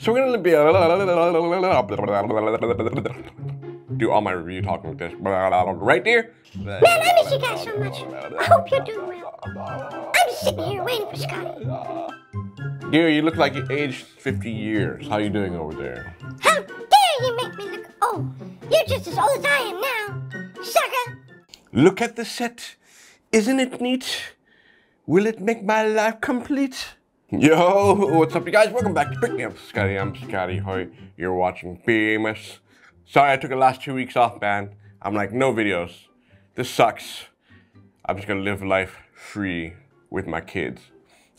So we're gonna be do all my review talking with this right there. Man, I miss you guys so much. I hope you're doing well. I'm just sitting here waiting for Scotty. Dear, you look like you aged 50 years. How you doing over there? How dare you make me look old? You're just as old as I am now, sucker. Look at the set. Isn't it neat? Will it make my life complete? Yo, what's up you guys? Welcome back to Brick Me Up Scotty. I'm Scotty Hoy. You're watching Famous. Sorry I took the last two weeks off, man. I'm like, no videos. This sucks. I'm just gonna live life free with my kids.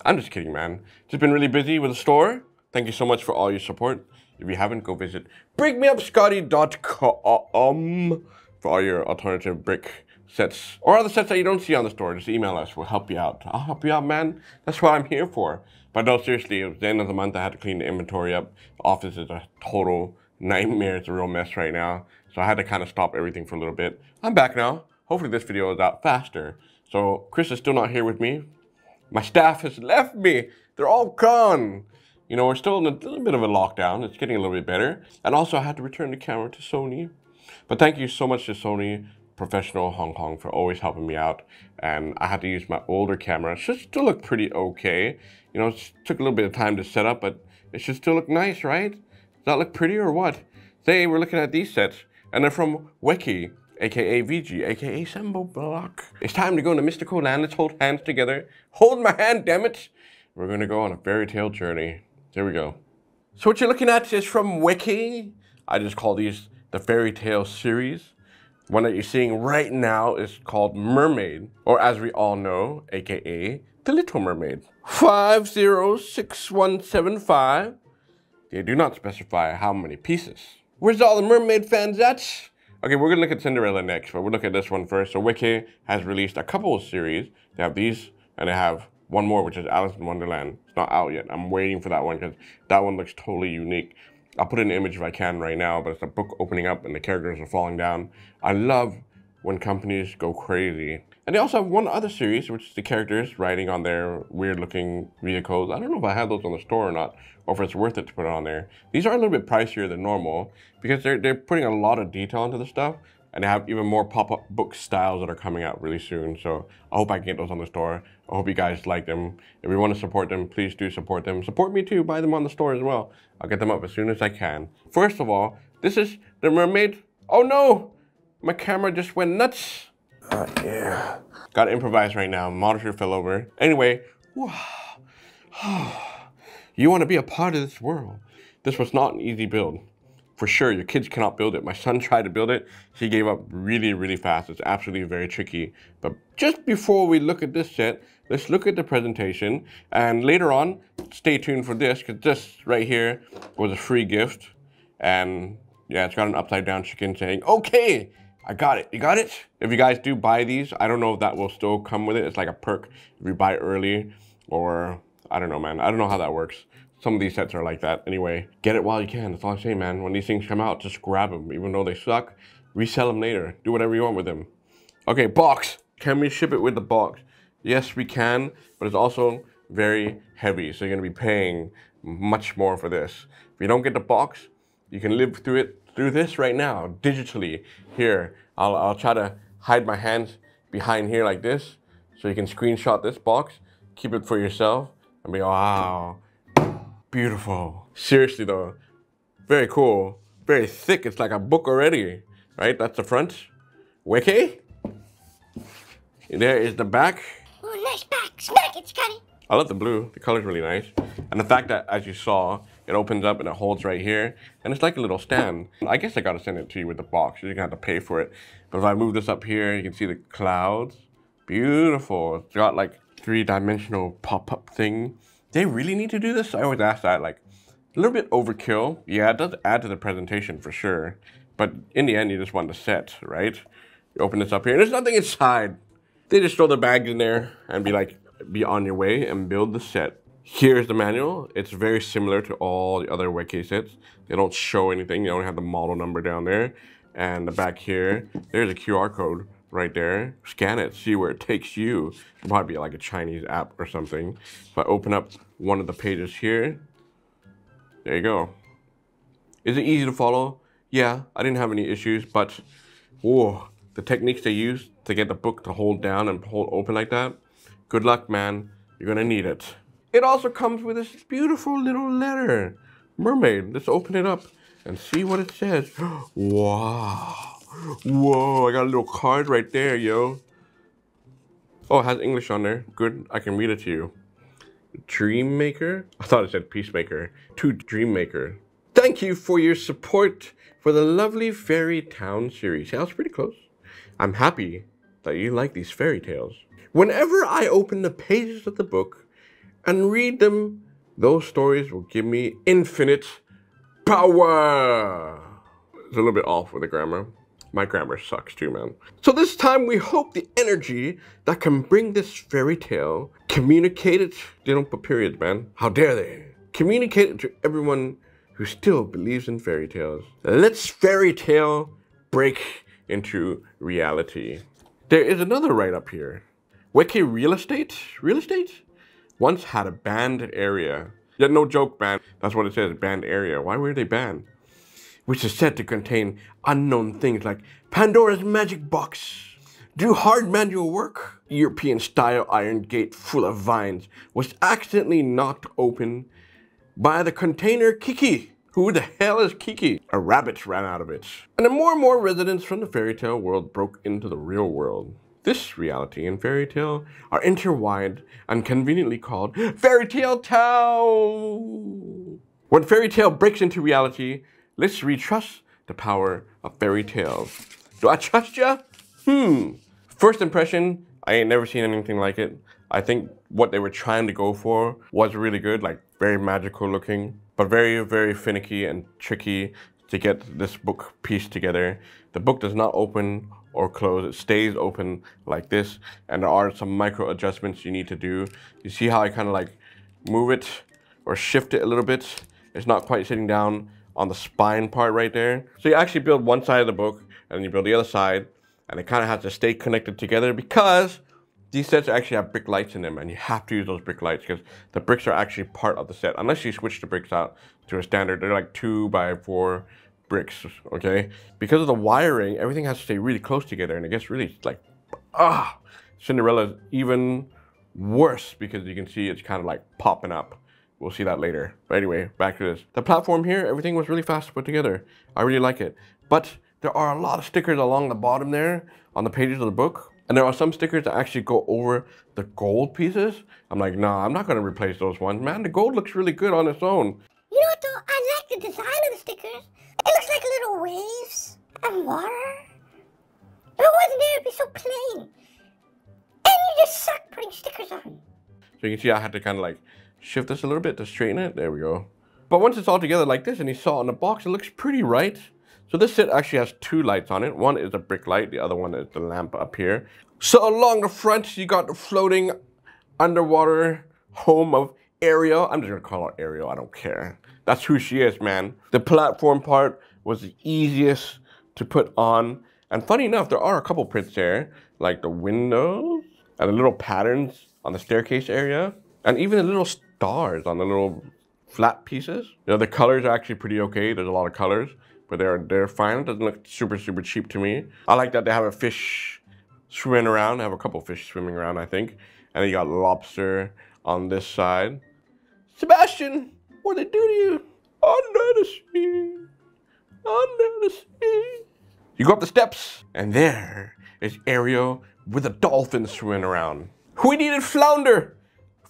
I'm just kidding, man. Just been really busy with the store. Thank you so much for all your support. If you haven't, go visit brickmeupscottie.com for all your alternative brick sets or other sets that you don't see on the store. Just email us. We'll help you out. I'll help you out, man. That's what I'm here for. But no, seriously, it was the end of the month. I had to clean the inventory up. The office is a total nightmare. It's a real mess right now. So I had to kind of stop everything for a little bit. I'm back now. Hopefully this video is out faster. So Chris is still not here with me. My staff has left me. They're all gone. You know, we're still in a little bit of a lockdown. It's getting a little bit better. And also I had to return the camera to Sony. But thank you so much to Sony Professional Hong Kong for always helping me out. And I had to use my older camera. It should still look pretty okay. You know, it took a little bit of time to set up, but it should still look nice, right? Does that look pretty or what? Today we're looking at these sets, and they're from Wekki, aka Viggi, aka Sembo Block. It's time to go into mystical land. Let's hold hands together. Hold my hand, damn it! We're gonna go on a fairy tale journey. Here we go. So what you're looking at is from Wekki. I just call these the fairy tale series. One that you're seeing right now is called Mermaid, or as we all know, aka The Little Mermaid. 506175. They do not specify how many pieces. Where's all the mermaid fans at? Okay, we're gonna look at Cinderella next, but we'll look at this one first. So Wekki has released a couple of series. They have these, and they have one more, which is Alice in Wonderland. It's not out yet. I'm waiting for that one because that one looks totally unique. I'll put an image if I can right now, but it's a book opening up and the characters are falling down. I love when companies go crazy. And they also have one other series, which is the characters riding on their weird looking vehicles. I don't know if I have those on the store or not, or if it's worth it to put it on there. These are a little bit pricier than normal because they're, they're putting a lot of detail into the stuff and they have even more pop-up book styles that are coming out really soon. So I hope I can get those on the store. I hope you guys like them. If you want to support them, please do support them. Support me too, buy them on the store as well. I'll get them up as soon as I can. First of all, this is the mermaid. Oh no, my camera just went nuts. Oh yeah. Gotta improvise right now, monitor fell over. Anyway, you wanna be a part of this world. This was not an easy build for sure, your kids cannot build it. My son tried to build it. He gave up really, really fast. It's absolutely very tricky. But just before we look at this set, let's look at the presentation. And later on, stay tuned for this, because this right here was a free gift. And yeah, it's got an upside down chicken saying, okay, I got it. You got it? If you guys do buy these, I don't know if that will still come with it. It's like a perk if you buy early or I don't know, man. I don't know how that works. Some of these sets are like that. Anyway, get it while you can. That's all I say, man. When these things come out, just grab them. Even though they suck, resell them later. Do whatever you want with them. Okay, box. Can we ship it with the box? Yes, we can, but it's also very heavy. So you're gonna be paying much more for this. If you don't get the box, you can live through it through this right now, digitally. Here, I'll, I'll try to hide my hands behind here like this, so you can screenshot this box, keep it for yourself, and be, wow, Beautiful. Seriously though, very cool. Very thick. It's like a book already, right? That's the front. Wekki. There is the back. Oh, nice back. Smack it, Scotty. I love the blue. The color's really nice. And the fact that, as you saw, it opens up and it holds right here. And it's like a little stand. I guess I gotta send it to you with the box. You're gonna have to pay for it. But if I move this up here, you can see the clouds. Beautiful. It's got like three-dimensional pop-up thing. They really need to do this? I always ask that, like, a little bit overkill. Yeah, it does add to the presentation for sure. But in the end, you just want the set, right? You open this up here, and there's nothing inside. They just throw the bags in there and be like, be on your way and build the set. Here's the manual. It's very similar to all the other Wekki sets. They don't show anything. You don't have the model number down there. And the back here, there's a QR code right there. Scan it, see where it takes you. It'll probably be like a Chinese app or something. If I open up one of the pages here, There you go. Is it easy to follow? Yeah, I didn't have any issues, but whoa, the techniques they use to get the book to hold down and hold open like that, good luck, man. You're gonna need it. It also comes with this beautiful little letter. Mermaid, let's open it up and see what it says. wow. Whoa, I got a little card right there, yo. Oh, it has English on there. Good, I can read it to you. Dream Maker? I thought it said Peacemaker. To Dream Maker. Thank you for your support for the lovely Fairy Town series. Yeah, that pretty close. I'm happy that you like these fairy tales. Whenever I open the pages of the book and read them, those stories will give me infinite power. It's a little bit off with the grammar. My grammar sucks too, man. So this time we hope the energy that can bring this fairy tale, communicate it. They don't put periods, man. How dare they? Communicate it to everyone who still believes in fairy tales. Let's fairy tale break into reality. There is another right up here. Wekki Real Estate? Real Estate? Once had a banned area. Yeah, no joke, man. That's what it says, banned area. Why were they banned? Which is said to contain unknown things like Pandora's magic box. Do hard manual work. European style iron gate full of vines was accidentally knocked open by the container Kiki. Who the hell is Kiki? A rabbit ran out of it. And then more and more residents from the fairy tale world broke into the real world. This reality and fairy tale are intertwined and conveniently called Fairy Tale Town. When fairy tale breaks into reality, let's retrust the power of fairy tales. Do I trust ya? Hmm. First impression, I ain't never seen anything like it. I think what they were trying to go for was really good, like very magical looking, but very, very finicky and tricky to get this book pieced together. The book does not open or close. It stays open like this. And there are some micro adjustments you need to do. You see how I kind of like move it or shift it a little bit. It's not quite sitting down on the spine part right there. So you actually build one side of the book and then you build the other side and it kind of has to stay connected together because these sets actually have brick lights in them and you have to use those brick lights because the bricks are actually part of the set. Unless you switch the bricks out to a standard, they're like two by four bricks, okay? Because of the wiring, everything has to stay really close together and it gets really like, ah! Cinderella's even worse because you can see it's kind of like popping up. We'll see that later. But anyway, back to this. The platform here, everything was really fast to put together. I really like it. But there are a lot of stickers along the bottom there on the pages of the book and there are some stickers that actually go over the gold pieces. I'm like, nah, I'm not gonna replace those ones. Man, the gold looks really good on its own. You know what though? I like the design of the stickers. It looks like little waves and water. If it wasn't there, it'd be so plain. And you just suck putting stickers on. So you can see I had to kind of like shift this a little bit to straighten it. There we go. But once it's all together like this and you saw it on the box, it looks pretty right. So this set actually has two lights on it. One is a brick light, the other one is the lamp up here. So along the front, you got the floating underwater home of Ariel. I'm just gonna call her Ariel, I don't care. That's who she is, man. The platform part was the easiest to put on. And funny enough, there are a couple prints there, like the windows and the little patterns on the staircase area, and even the little stars on the little flat pieces. You know, the colors are actually pretty okay. There's a lot of colors but they're they're fine. It doesn't look super super cheap to me. I like that they have a fish swimming around. They have a couple fish swimming around, I think, and you got lobster on this side. Sebastian, what did they do to you? Under the sea, under the sea. You go up the steps, and there is Ariel with a dolphin swimming around. We needed Flounder.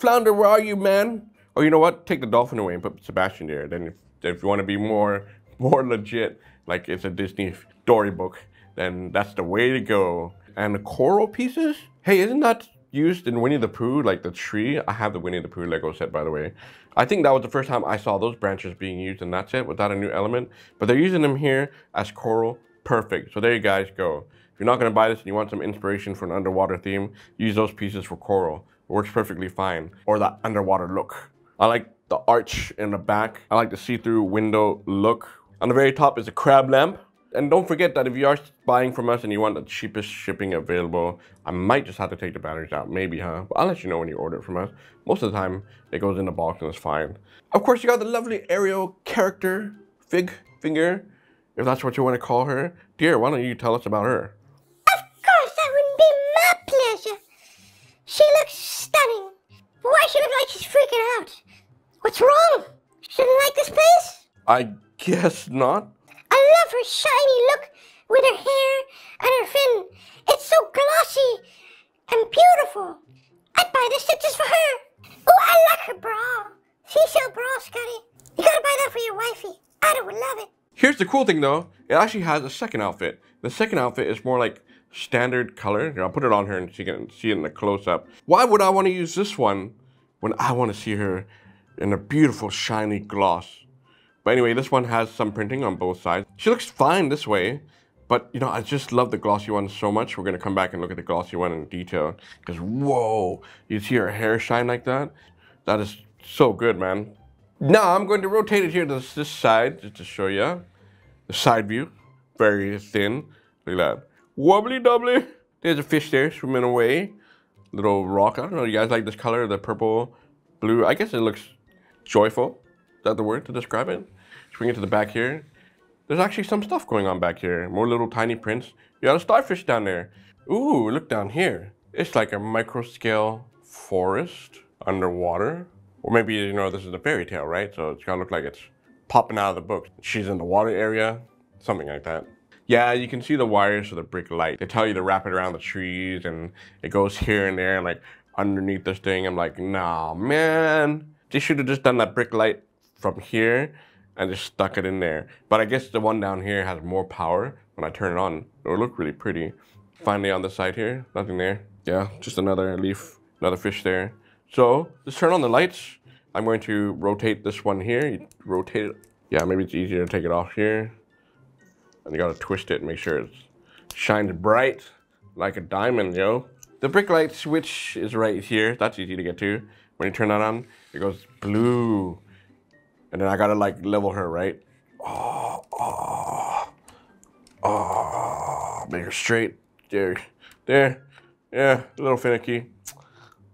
Flounder, where are you, man? Oh, you know what? Take the dolphin away and put Sebastian there. Then if, if you want to be more more legit, like it's a Disney storybook, then that's the way to go. And the coral pieces, hey, isn't that used in Winnie the Pooh, like the tree? I have the Winnie the Pooh Lego set, by the way. I think that was the first time I saw those branches being used in that set without a new element. But they're using them here as coral. Perfect. So there you guys go. If you're not going to buy this and you want some inspiration for an underwater theme, use those pieces for coral. Works perfectly fine. Or that underwater look. I like the arch in the back. I like the see-through window look on the very top is a crab lamp. And don't forget that if you are buying from us and you want the cheapest shipping available, I might just have to take the batteries out. Maybe, huh? But I'll let you know when you order it from us. Most of the time, it goes in the box and it's fine. Of course, you got the lovely Ariel character, Fig Finger, if that's what you want to call her. Dear, why don't you tell us about her? Of course, that would be my pleasure. She looks freaking out? What's wrong? Shouldn't like this place? I guess not. I love her shiny look with her hair and her fin. It's so glossy and beautiful. I'd buy the stitches for her. Oh, I like her bra. Seashell bra, Scotty. You gotta buy that for your wifey. I would love it. Here's the cool thing though. It actually has a second outfit. The second outfit is more like standard color. Here, I'll put it on her and she can see it in the close-up. Why would I want to use this one when I want to see her in a beautiful shiny gloss? But anyway, this one has some printing on both sides. She looks fine this way, but you know, I just love the glossy one so much. We're gonna come back and look at the glossy one in detail. Because whoa, you see her hair shine like that? That is so good, man. Now I'm going to rotate it here to this side just to show you the side view. Very thin. Look at that. Wobbly doubly. There's a fish there swimming away. Little rock. I don't know. You guys like this color? The purple, blue. I guess it looks joyful. Is that the word to describe it? Swing it to the back here. There's actually some stuff going on back here. More little tiny prints. You got a starfish down there. Ooh, look down here. It's like a micro scale forest underwater. Or maybe, you know, this is a fairy tale, right? So it's gonna look like it's popping out of the book. She's in the water area, something like that. Yeah, you can see the wires for the brick light. They tell you to wrap it around the trees and it goes here and there, and like underneath this thing. I'm like, nah, man. They should have just done that brick light from here and just stuck it in there. But I guess the one down here has more power. When I turn it on, it'll look really pretty. Finally on the side here, nothing there. Yeah, just another leaf, another fish there. So let's turn on the lights. I'm going to rotate this one here. You rotate it. Yeah, maybe it's easier to take it off here. And you gotta twist it and make sure it shines bright like a diamond, yo. The brick light switch is right here. That's easy to get to. When you turn that on, it goes blue. And then I gotta like level her, right? Oh, oh, oh. Make her straight. There, there. Yeah, a little finicky.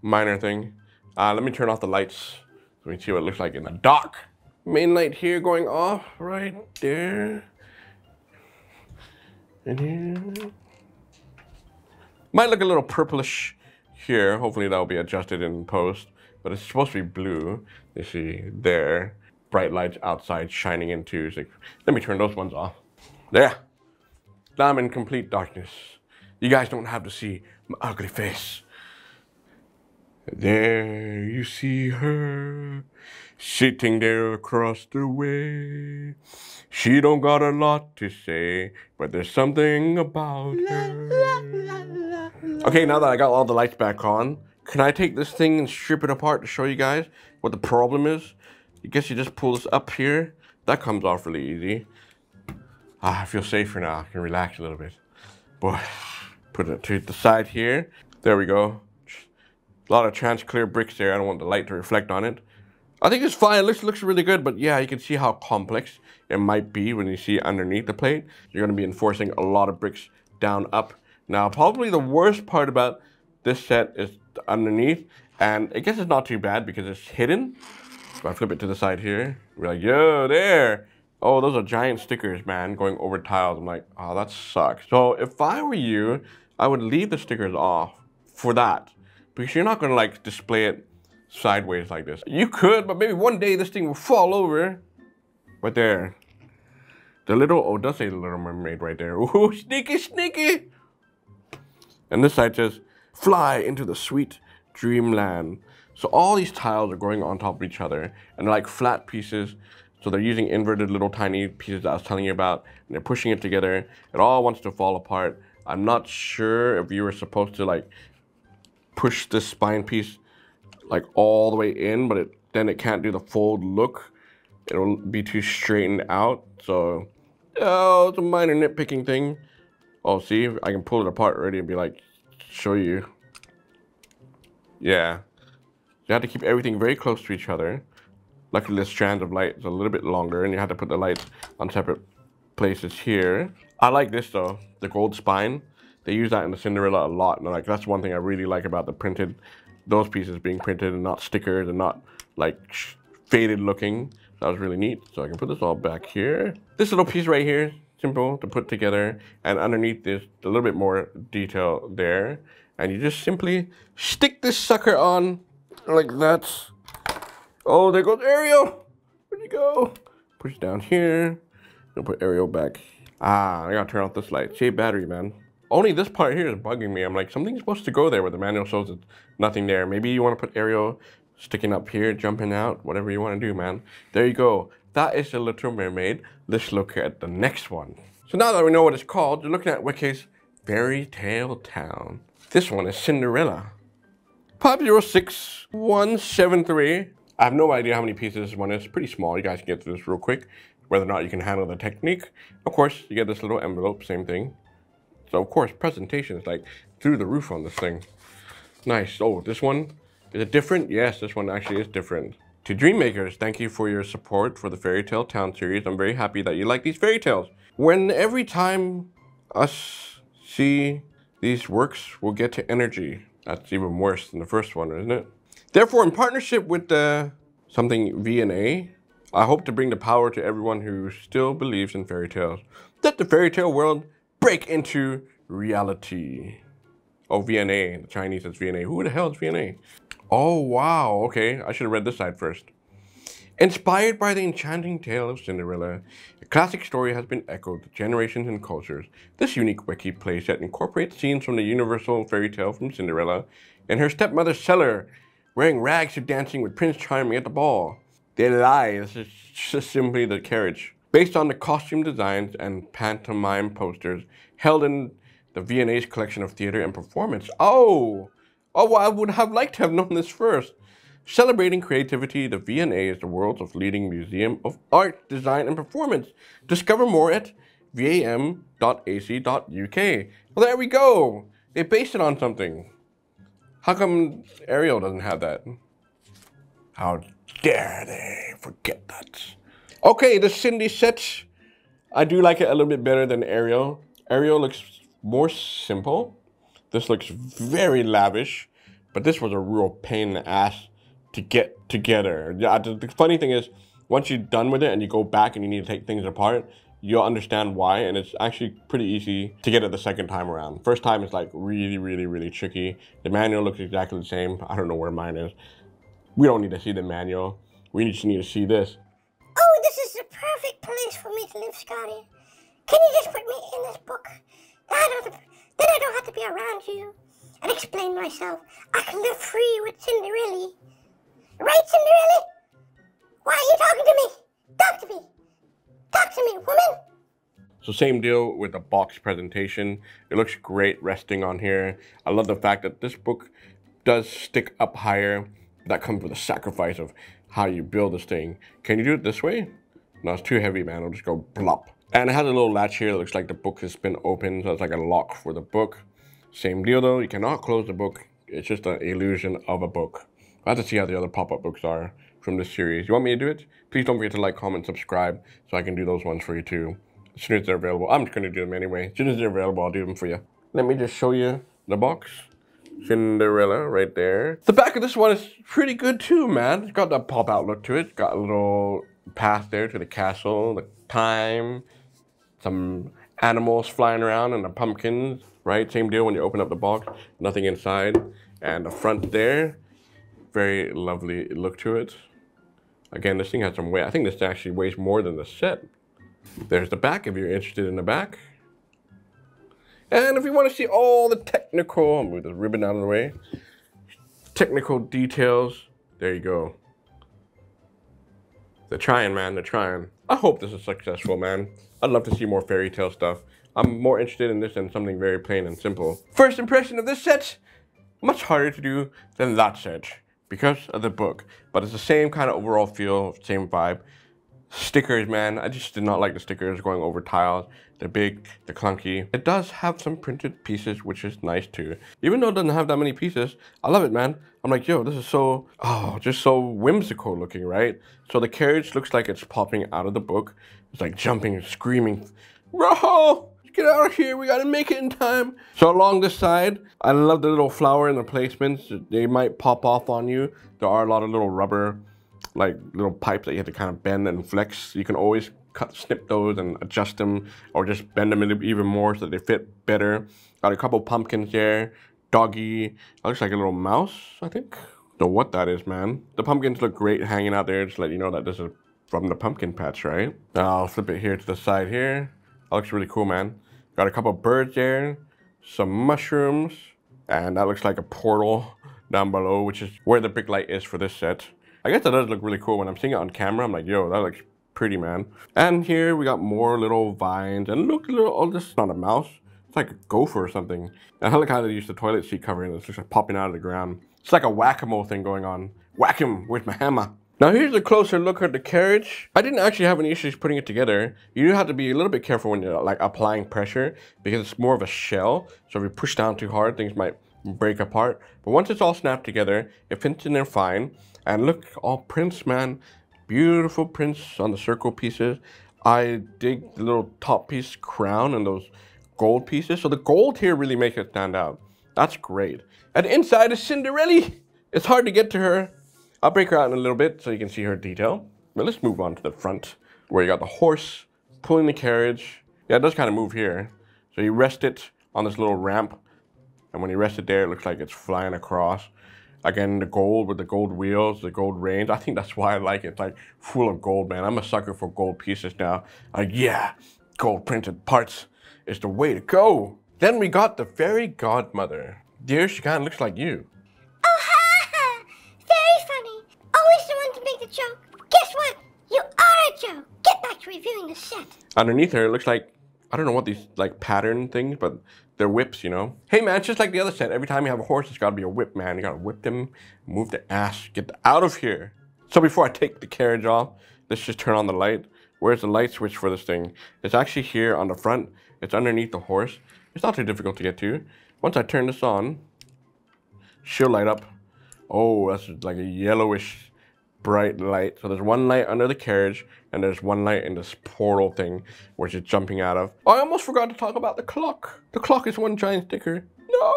Minor thing. Uh, let me turn off the lights so we can see what it looks like in the dark. Main light here going off right there. Here. Might look a little purplish here. Hopefully that'll be adjusted in post. But it's supposed to be blue. You see there. Bright lights outside shining into. So let me turn those ones off. There. Now I'm in complete darkness. You guys don't have to see my ugly face. There you see her, sitting there across the way. She don't got a lot to say, but there's something about her. Okay, now that I got all the lights back on, can I take this thing and strip it apart to show you guys what the problem is? I guess you just pull this up here. That comes off really easy. Ah, I feel safer now. I can relax a little bit. Boy, put it to the side here. There we go. A lot of trans clear bricks there. I don't want the light to reflect on it. I think it's fine. It looks, looks really good, but yeah, you can see how complex it might be when you see underneath the plate. You're going to be enforcing a lot of bricks down, up. Now, probably the worst part about this set is underneath, and I guess it's not too bad because it's hidden. If I flip it to the side here, we're like, yo, there. Oh, those are giant stickers, man, going over tiles. I'm like, oh, that sucks. So if I were you, I would leave the stickers off for that because you're not gonna like display it sideways like this. You could, but maybe one day this thing will fall over. But there, the little, oh, does say the little mermaid right there. Ooh, sneaky, sneaky. And this side says, fly into the sweet dreamland. So all these tiles are going on top of each other and they're like flat pieces. So they're using inverted little tiny pieces that I was telling you about and they're pushing it together. It all wants to fall apart. I'm not sure if you were supposed to like push this spine piece like all the way in, but it then it can't do the fold look. It'll be too straightened out. So, oh, it's a minor nitpicking thing. Oh, see, I can pull it apart already and be like, show you. Yeah. You have to keep everything very close to each other. Luckily, the strand of light is a little bit longer, and you have to put the lights on separate places here. I like this though, the gold spine. They use that in the Cinderella a lot. And like that's one thing I really like about the printed, those pieces being printed and not stickers and not like faded looking. That was really neat. So I can put this all back here. This little piece right here, simple to put together. And underneath this, a little bit more detail there. And you just simply stick this sucker on like that. Oh, there goes Ariel. Where'd you go? Push down here. Gonna put Ariel back. Ah, I gotta turn off this light. Save battery, man. Only this part here is bugging me. I'm like, something's supposed to go there, but the manual shows it's nothing there. Maybe you want to put Ariel sticking up here, jumping out, whatever you want to do, man. There you go. That is the Little Mermaid. Let's look at the next one. So now that we know what it's called, you're looking at Wekki's Fairy Tale Town. This one is Cinderella. 506-173. I have no idea how many pieces this one is. It's pretty small. You guys can get through this real quick. Whether or not you can handle the technique. Of course, you get this little envelope, same thing. So of course, presentation is like through the roof on this thing. Nice. Oh, this one, is it different? Yes, this one actually is different. To dream makers, thank you for your support for the Fairy Tale Town series. I'm very happy that you like these fairy tales. When every time us see these works, we'll get to energy. That's even worse than the first one, isn't it? Therefore, in partnership with the something V&A, I hope to bring the power to everyone who still believes in fairy tales. Let the fairy tale world break into reality. Oh, V&A. The Chinese is V&A. Who the hell is V&A? Oh, wow. Okay, I should have read this side first. Inspired by the enchanting tale of Cinderella, a classic story has been echoed to generations and cultures. This unique Wekki playset incorporates scenes from the universal fairy tale from Cinderella and her stepmother's cellar, wearing rags to dancing with Prince Charming at the ball. They lie, this is just simply the carriage. Based on the costume designs and pantomime posters held in the V&A's collection of theater and performance. Oh! Oh, I would have liked to have known this first. Celebrating creativity, the V&A is the world's leading museum of art, design, and performance. Discover more at vam.ac.uk. Well, there we go. They based it on something. How come Ariel doesn't have that? How dare they forget that? Okay, the Cindy set. I do like it a little bit better than Ariel. Ariel looks more simple. This looks very lavish, but this was a real pain in the ass to get together. Yeah, the funny thing is, once you're done with it and you go back and you need to take things apart, you'll understand why, and it's actually pretty easy to get it the second time around. First time is like really, really, really tricky. The manual looks exactly the same. I don't know where mine is. We don't need to see the manual. We just need to see this. Place for me to live, Scotty. Can you just put me in this book? I don't to, then I don't have to be around you and explain myself. I can live free with Cinderella. Right, Cinderella? Why are you talking to me? Talk to me. Talk to me, woman. So same deal with the box presentation. It looks great resting on here. I love the fact that this book does stick up higher. That comes with a sacrifice of how you build this thing. Can you do it this way? No, it's too heavy, man. It'll just go blop. And it has a little latch here that looks like the book has been opened. So it's like a lock for the book. Same deal though. You cannot close the book. It's just an illusion of a book. I have to see how the other pop-up books are from this series. You want me to do it? Please don't forget to like, comment, subscribe so I can do those ones for you too. As soon as they're available. I'm just going to do them anyway. As soon as they're available, I'll do them for you. Let me just show you the box. Cinderella right there. The back of this one is pretty good too, man. It's got that pop-out look to it. It's got a little path there to the castle, the time, some animals flying around and the pumpkins, right? Same deal when you open up the box, nothing inside. And the front there, very lovely look to it. Again, this thing has some weight. I think this actually weighs more than the set. There's the back if you're interested in the back. And if you want to see all the technical, I'll move the ribbon out of the way. Technical details, there you go. They're trying, man, they're trying. I hope this is successful, man. I'd love to see more fairy tale stuff. I'm more interested in this than something very plain and simple. First impression of this set, much harder to do than that set because of the book. But it's the same kind of overall feel, same vibe. Stickers, man. I just did not like the stickers going over tiles. They're big, they're clunky. It does have some printed pieces, which is nice too. Even though it doesn't have that many pieces, I love it, man. I'm like, yo, this is so, oh, just so whimsical looking, right? So the carriage looks like it's popping out of the book. It's like jumping, and screaming, bro, get out of here. We got to make it in time. So along this side, I love the little flower and the placements. They might pop off on you. There are a lot of little rubber like little pipes that you have to kind of bend and flex. You can always cut, snip those and adjust them or just bend them even more so they fit better. Got a couple pumpkins there. Doggy. That looks like a little mouse, I think. Don't know what that is, man. The pumpkins look great hanging out there. Just let you know that this is from the pumpkin patch, right? I'll flip it here to the side here. That looks really cool, man. Got a couple birds there. Some mushrooms. And that looks like a portal down below, which is where the big light is for this set. I guess that does look really cool. When I'm seeing it on camera, I'm like, yo, that looks pretty, man. And here we got more little vines. And look, little, oh, this is not a mouse. Like a gopher or something. And I like how they use the toilet seat covering. It's just like popping out of the ground. It's like a whack-a-mole thing going on. Whack him with my hammer. Now here's a closer look at the carriage. I didn't actually have any issues putting it together. You do have to be a little bit careful when you're like applying pressure because it's more of a shell. So if you push down too hard, things might break apart. But once it's all snapped together, it fits in there fine. And look, all prints, man. Beautiful prints on the circle pieces. I dig the little top piece crown and those gold pieces. So the gold here really makes it stand out. That's great. And inside is Cinderella. It's hard to get to her. I'll break her out in a little bit so you can see her detail. But let's move on to the front where you got the horse pulling the carriage. Yeah, it does kind of move here. So you rest it on this little ramp. And when you rest it there, it looks like it's flying across. Again, the gold with the gold wheels, the gold reins. I think that's why I like it. It's like full of gold, man. I'm a sucker for gold pieces now. Like, yeah, gold printed parts is the way to go. Then we got the fairy godmother. Dear, she kind of looks like you. Oh, ha ha! Very funny. Always the one to make the joke. Guess what? You are a joke. Get back to reviewing the set. Underneath her, it looks like, I don't know what these like pattern things, but they're whips, you know? Hey man, it's just like the other set. Every time you have a horse, it's gotta be a whip, man. You gotta whip them, move the ass, get out of here. So before I take the carriage off, let's just turn on the light. Where's the light switch for this thing? It's actually here on the front. It's underneath the horse. It's not too difficult to get to. Once I turn this on, she'll light up. Oh, that's like a yellowish bright light. So there's one light under the carriage and there's one light in this portal thing where she's jumping out of. I almost forgot to talk about the clock. The clock is one giant sticker. No!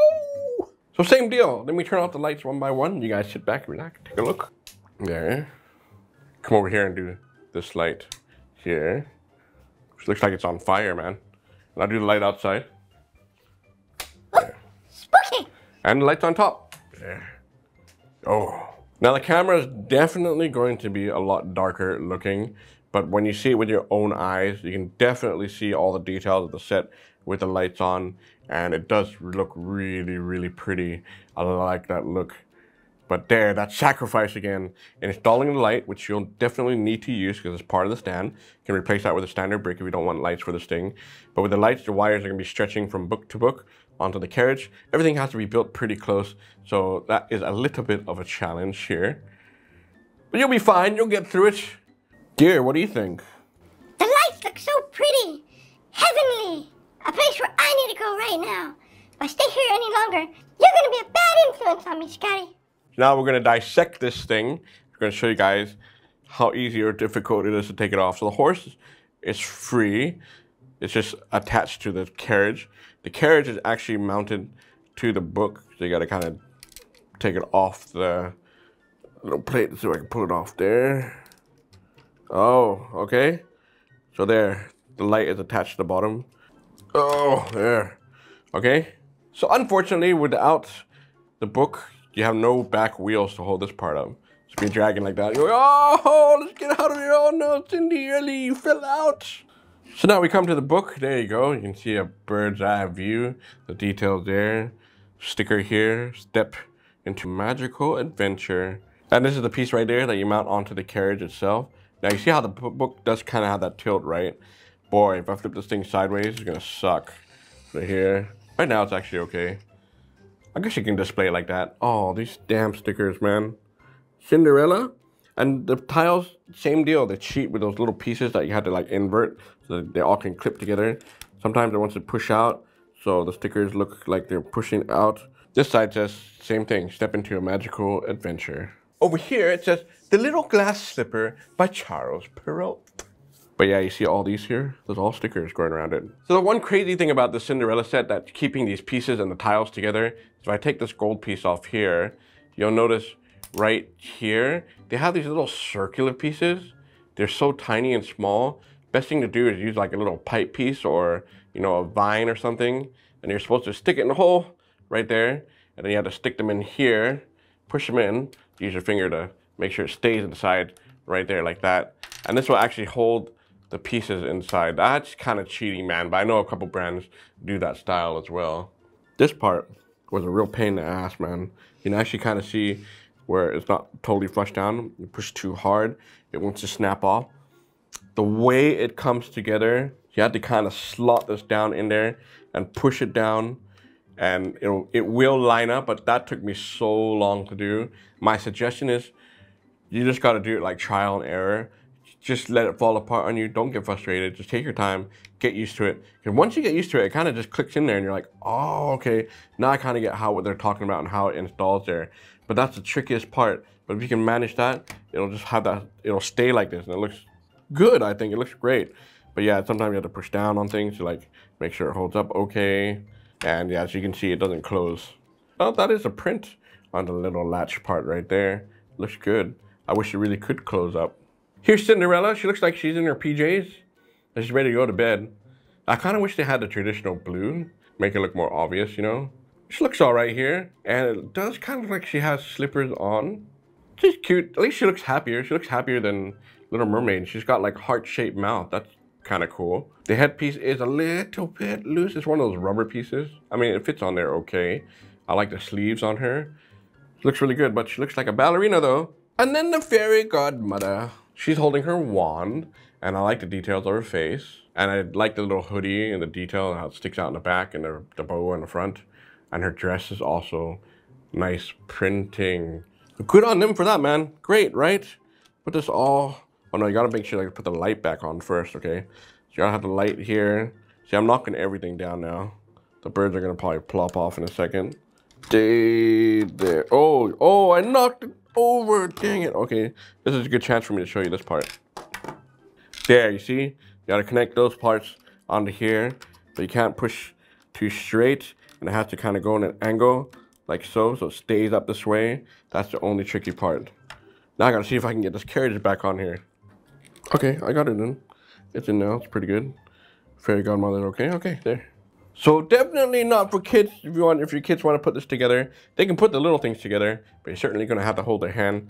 So same deal. Then we turn off the lights one by one. You guys sit back, relax, take a look. There. Come over here and do this light here. Which looks like it's on fire, man. And I'll do the light outside. There. Spooky! And the lights on top. There. Oh. Now the camera is definitely going to be a lot darker looking, but when you see it with your own eyes, you can definitely see all the details of the set with the lights on, and it does look really, really pretty. I like that look. But there, that sacrifice again. In installing the light, which you'll definitely need to use because it's part of the stand. You can replace that with a standard brick if you don't want lights for this thing. But with the lights, the wires are going to be stretching from book to book onto the carriage. Everything has to be built pretty close, so that is a little bit of a challenge here. But you'll be fine, you'll get through it. Dear, what do you think? The lights look so pretty. Heavenly. A place where I need to go right now. If I stay here any longer, you're going to be a bad influence on me, Scotty. Now we're gonna dissect this thing. We're gonna show you guys how easy or difficult it is to take it off. So the horse is free. It's just attached to the carriage. The carriage is actually mounted to the book. So you gotta kind of take it off the little plate so I can pull it off there. Oh, okay. So there, the light is attached to the bottom. Oh, there. Okay. So unfortunately, without the book, you have no back wheels to hold this part up. Just be dragging like that. You're like, oh, let's get out of here. Oh no, Cindy, early, you fell out. So now we come to the book. There you go. You can see a bird's eye view. The details there. Sticker here. Step into magical adventure. And this is the piece right there that you mount onto the carriage itself. Now you see how the book does kind of have that tilt, right? Boy, if I flip this thing sideways, it's gonna suck. Right here. Right now it's actually okay. I guess you can display it like that. Oh, these damn stickers, man. Cinderella. And the tiles, same deal. They cheat with those little pieces that you had to like invert so they all can clip together. Sometimes it wants to push out, so the stickers look like they're pushing out. This side says, same thing, step into a magical adventure. Over here it says, The Little Glass Slipper by Charles Perrault. But yeah, you see all these here? There's all stickers going around it. So the one crazy thing about the Cinderella set that's keeping these pieces and the tiles together is if I take this gold piece off here, you'll notice right here, they have these little circular pieces. They're so tiny and small. Best thing to do is use like a little pipe piece or, you know, a vine or something. And you're supposed to stick it in the hole right there. And then you have to stick them in here, push them in, use your finger to make sure it stays inside right there like that. And this will actually hold the pieces inside. That's kind of cheating, man, but I know a couple brands do that style as well. This part was a real pain in the ass, man. You can actually kind of see where it's not totally flushed down. You push too hard, it wants to snap off. The way it comes together, you have to kind of slot this down in there and push it down and it'll, it will line up, but that took me so long to do. My suggestion is you just got to do it like trial and error. Just let it fall apart on you. Don't get frustrated. Just take your time, get used to it. And once you get used to it, it kind of just clicks in there and you're like, oh, okay. Now I kind of get how what they're talking about and how it installs there. But that's the trickiest part. But if you can manage that, it'll just have that, it'll stay like this and it looks good, I think. It looks great. But yeah, sometimes you have to push down on things to like make sure it holds up okay. And yeah, as you can see, it doesn't close. Oh, that is a print on the little latch part right there. Looks good. I wish it really could close up. Here's Cinderella. She looks like she's in her PJs. And she's ready to go to bed. I kind of wish they had the traditional blue. Make it look more obvious, you know? She looks all right here. And it does kind of look like she has slippers on. She's cute. At least she looks happier. She looks happier than Little Mermaid. She's got like heart-shaped mouth. That's kind of cool. The headpiece is a little bit loose. It's one of those rubber pieces. I mean, it fits on there okay. I like the sleeves on her. She looks really good, but she looks like a ballerina though. And then the fairy godmother. She's holding her wand, and I like the details of her face. And I like the little hoodie and the detail, how it sticks out in the back and the, the bow in the front. And her dress is also nice printing. Good on them for that, man. Great, right? Put this all Oh no, you gotta make sure I put the light back on first, okay? So you gotta have the light here. See, I'm knocking everything down now. The birds are gonna probably plop off in a second. Stay there. Oh, oh, I knocked it over. Dang it. Okay, this is a good chance for me to show you this part. There, you see? You gotta connect those parts onto here, but you can't push too straight, and it has to kind of go in an angle, like so, so it stays up this way. That's the only tricky part. Now I gotta see if I can get this carriage back on here. Okay, I got it in. It's in now. It's pretty good. Fairy godmother. Okay, okay, there. So definitely not for kids. If you want, if your kids want to put this together, they can put the little things together, but you're certainly going to have to hold their hand.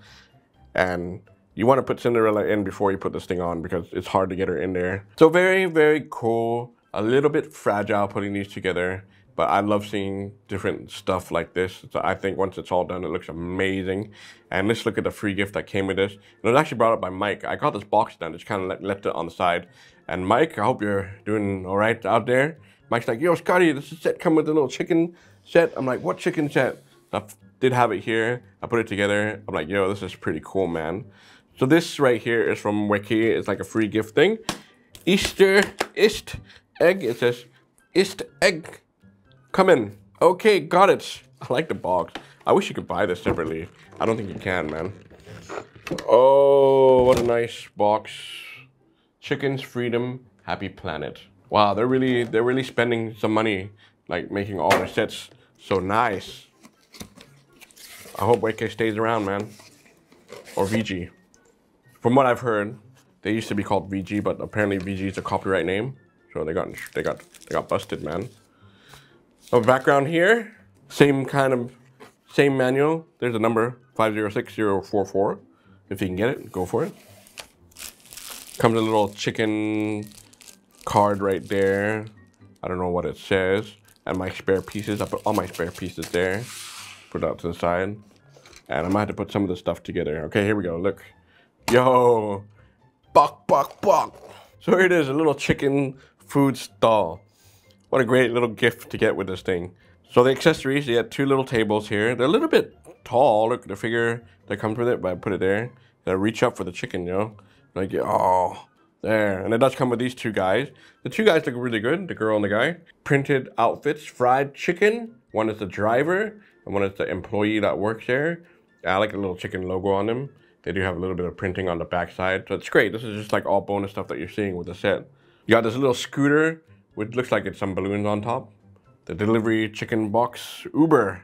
And you want to put Cinderella in before you put this thing on because it's hard to get her in there. So very, very cool. A little bit fragile putting these together. But I love seeing different stuff like this. So I think once it's all done, it looks amazing. And let's look at the free gift that came with this. It was actually brought up by Mike. I got this box done, just kind of left it on the side. And Mike, I hope you're doing all right out there. Mike's like, yo, Scotty, does this set come with a little chicken set. I'm like, what chicken set? I did have it here. I put it together. I'm like, yo, this is pretty cool, man. So this right here is from Wekki. It's like a free gift thing. Easter ist egg. It says ist egg Come in. Okay, got it. I like the box. I wish you could buy this separately. I don't think you can, man. Oh, what a nice box. Chickens, freedom, happy planet. Wow, they're really they're really spending some money like making all their sets so nice. I hope Wekki stays around, man. Or Viggi. From what I've heard, they used to be called Viggi, but apparently Viggi is a copyright name. So they got they got they got busted, man. Background here, same kind of, same manual. There's a number, 506044. If you can get it, go for it. Comes a little chicken card right there. I don't know what it says. And my spare pieces, I put all my spare pieces there. Put that to the side. And I might have to put some of the stuff together. Okay, here we go, look. Yo, buck, buck, buck. So here it is, a little chicken food stall. What a great little gift to get with this thing. So the accessories, you get two little tables here. They're a little bit tall. Look at the figure that comes with it, but I put it there. Gotta reach up for the chicken, you know? Like, oh, there. And it does come with these two guys. The two guys look really good, the girl and the guy. Printed outfits, fried chicken. One is the driver, and one is the employee that works there. I like the little chicken logo on them. They do have a little bit of printing on the backside, so it's great. This is just like all bonus stuff that you're seeing with the set. You got this little scooter, which looks like it's some balloons on top. The delivery chicken box, Uber.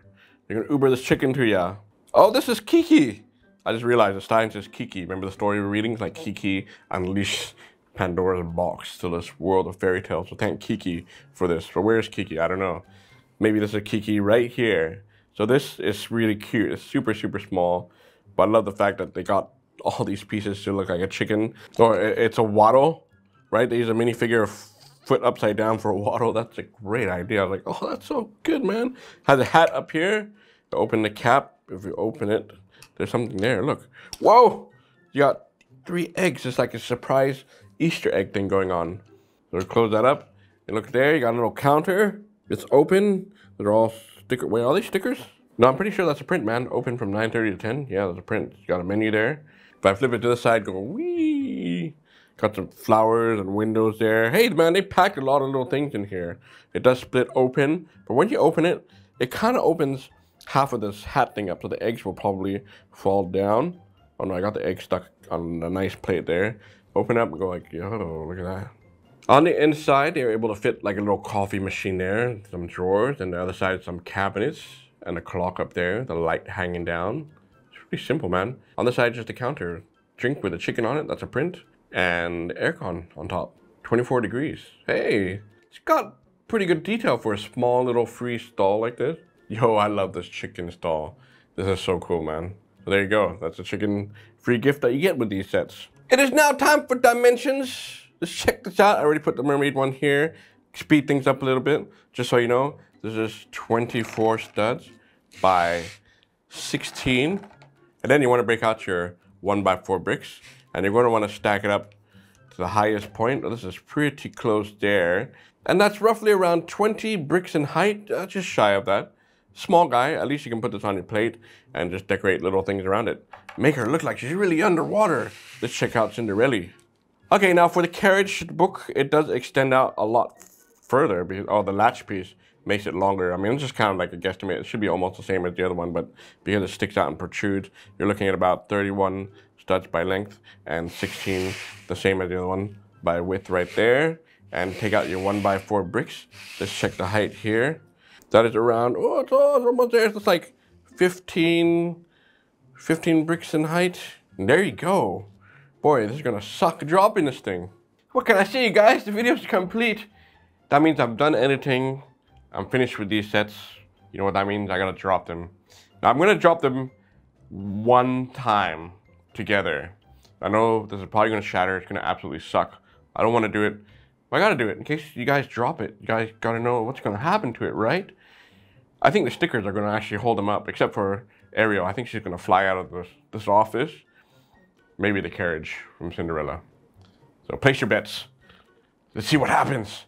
You're gonna Uber this chicken to ya. Oh, this is Kiki. I just realized the sign says Kiki. Remember the story we're reading? Like Kiki unleashed Pandora's box to this world of fairy tales. So thank Kiki for this. But where's Kiki? I don't know. Maybe this is Kiki right here. So this is really cute. It's super, super small. But I love the fact that they got all these pieces to look like a chicken. Or it's a waddle, right? They use a minifigure of foot upside down for a waddle. That's a great idea. I was like, oh, that's so good, man. Has a hat up here. Open the cap. If you open it, there's something there. Look. Whoa! You got three eggs. It's like a surprise Easter egg thing going on. So close that up. You look there. You got a little counter. It's open. They're all sticker. Wait, are they stickers? No, I'm pretty sure that's a print, man. Open from 9.30 to 10. Yeah, that's a print. You got a menu there. If I flip it to the side, go wee. Got some flowers and windows there. Hey, man, they packed a lot of little things in here. It does split open, but when you open it, it kind of opens half of this hat thing up, so the eggs will probably fall down. Oh no, I got the egg stuck on a nice plate there. Open up and go like, yo, look at that. On the inside, they were able to fit like a little coffee machine there, some drawers, and the other side some cabinets, and a clock up there, the light hanging down. It's pretty simple, man. On the side, just a counter. Drink with a chicken on it, that's a print and aircon on top. 24 degrees. Hey, it's got pretty good detail for a small little free stall like this. Yo, I love this chicken stall. This is so cool, man. So there you go. That's a chicken free gift that you get with these sets. It is now time for dimensions. Let's check this out. I already put the mermaid one here. Speed things up a little bit, just so you know. This is 24 studs by 16. And then you want to break out your one by four bricks and you're going to want to stack it up to the highest point. Well, This is pretty close there. And that's roughly around 20 bricks in height, uh, just shy of that. Small guy, at least you can put this on your plate and just decorate little things around it. Make her look like she's really underwater. Let's check out Cinderella. Okay, now for the carriage book, it does extend out a lot further because, oh, the latch piece makes it longer. I mean, it's just kind of like a guesstimate. It should be almost the same as the other one, but because it sticks out and protrudes, you're looking at about 31 studs by length and 16 the same as the other one by width right there. And take out your one by four bricks. Let's check the height here. That is around, oh, it's almost there. It's like 15, 15 bricks in height. And there you go. Boy, this is gonna suck dropping this thing. What can I say, guys? The video is complete. That means I've done editing. I'm finished with these sets. You know what that means? I gotta drop them. Now I'm gonna drop them one time together. I know this is probably gonna shatter, it's gonna absolutely suck. I don't wanna do it, I gotta do it in case you guys drop it. You guys gotta know what's gonna happen to it, right? I think the stickers are gonna actually hold them up, except for Ariel. I think she's gonna fly out of this, this office. Maybe the carriage from Cinderella. So place your bets. Let's see what happens.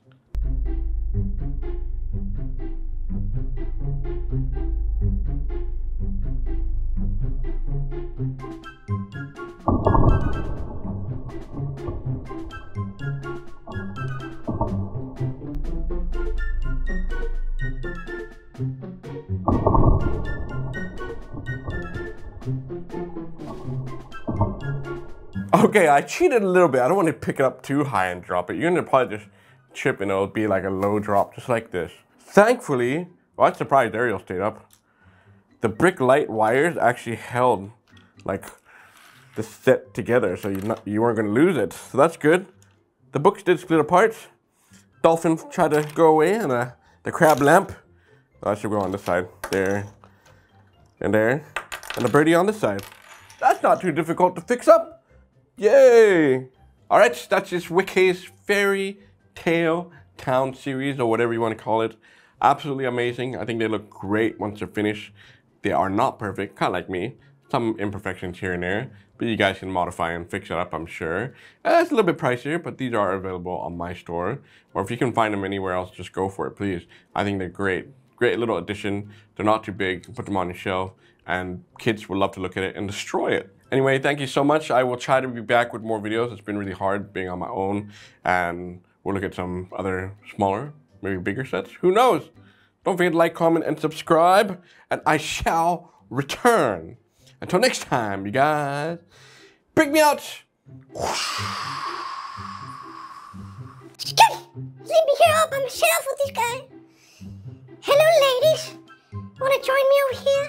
Okay, I cheated a little bit. I don't want to pick it up too high and drop it. You're gonna probably just chip and it'll be like a low drop, just like this. Thankfully, well, I'm surprised Ariel stayed up. The brick light wires actually held like the set together, so you you weren't gonna lose it. So that's good. The books did split apart. Dolphin tried to go away, and uh, the crab lamp. That should go on this side, there, and there, and the birdie on this side. That's not too difficult to fix up. Yay! Alright, that's just Wekki's Fairy Tale Town series, or whatever you want to call it. Absolutely amazing. I think they look great once they're finished. They are not perfect, kind of like me. Some imperfections here and there, but you guys can modify and fix it up, I'm sure. Uh, it's a little bit pricier, but these are available on my store. Or if you can find them anywhere else, just go for it, please. I think they're great. Great little addition. They're not too big. Put them on your shelf, and kids would love to look at it and destroy it. Anyway, thank you so much. I will try to be back with more videos. It's been really hard being on my own, and we'll look at some other smaller, maybe bigger sets. Who knows? Don't forget to like, comment, and subscribe, and I shall return. Until next time, you guys, bring me out. Leave me here all by myself with this guy. Hello, ladies. Want to join me over here?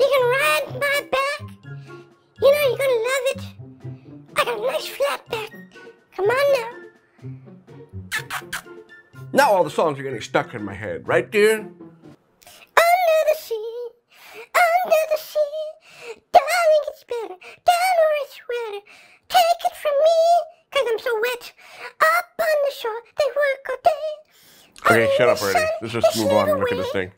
You can ride my back. You know you're gonna love it. I got a nice flat back. Come on now. Now all the songs are getting stuck in my head, right, dear? Under the sea, under the sea, darling, it's better down where it's wetter. Take it from me, cause I'm so wet. Up on the shore, they work all day. Okay, shut up already. Let's just move on and look at this thing.